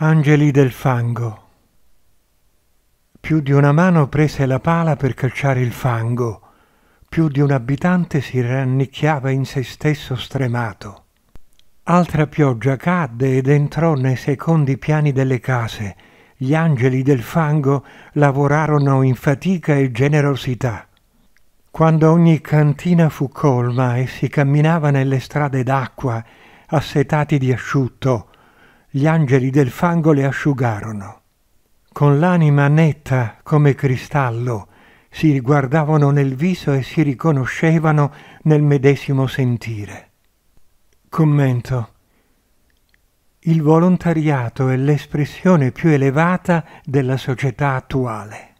Angeli del fango. Più di una mano prese la pala per calciare il fango, più di un abitante si rannicchiava in se stesso stremato. Altra pioggia cadde ed entrò nei secondi piani delle case. Gli angeli del fango lavorarono in fatica e generosità. Quando ogni cantina fu colma e si camminava nelle strade d'acqua, assetati di asciutto, gli angeli del fango le asciugarono. Con l'anima netta come cristallo si guardavano nel viso e si riconoscevano nel medesimo sentire. Commento. Il volontariato è l'espressione più elevata della società attuale.